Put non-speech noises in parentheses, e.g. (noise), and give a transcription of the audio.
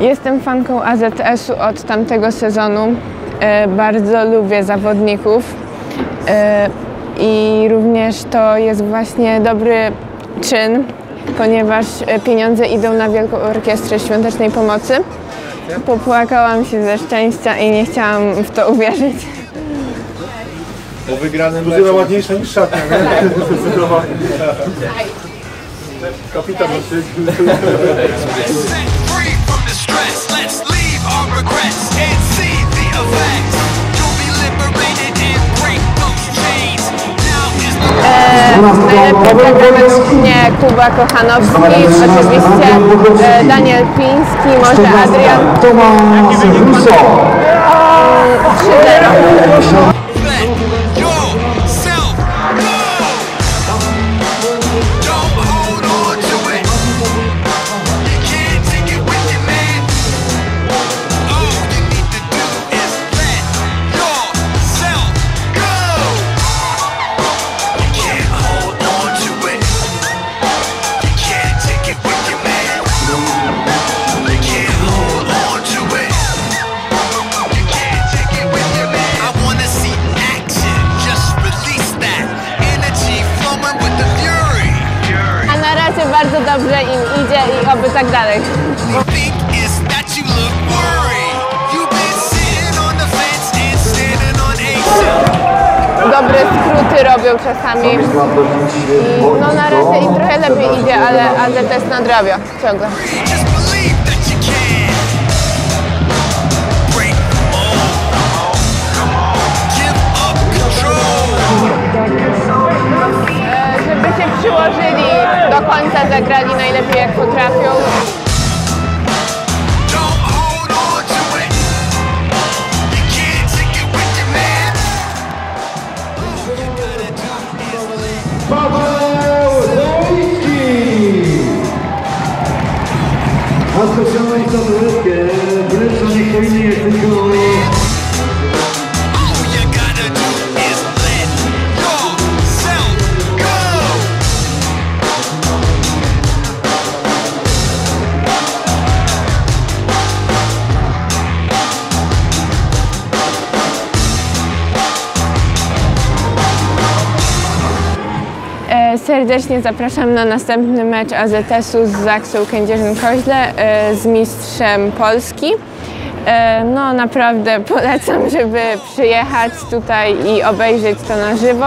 Jestem fanką AZS-u od tamtego sezonu. E, Bardzo lubię zawodników E, i również to jest właśnie dobry czyn, ponieważ e, pieniądze idą na Wielką Orkiestrę Świątecznej Pomocy. Popłakałam się ze szczęścia i nie chciałam w to uwierzyć. Po wygranym meczu. ładniejsza niż szatnia, nie? (laughs) Zdecydowanie. Kapitan (laughs) from the stress. Let's leave our regrets and see the effects. You'll be liberated and break those chains. Now is the Najlepszy program według mnie Kuba Kochanowski, oczywiście e, Daniel Piński, może Adrian Tomasz Russo. 3-0. Razie bardzo dobrze im idzie i oby tak dalej. Dobre skróty robią czasami. I no na razie im trochę lepiej idzie, ale AZS nadrabia ciągle. Do końca, zagrali najlepiej jak potrafią. Don't hold on to Serdecznie zapraszam na następny mecz AZS-u z Zaksą Kędzierzyn-Koźle e, z mistrzem Polski. E, No naprawdę (laughs) polecam, żeby przyjechać tutaj i obejrzeć to na żywo.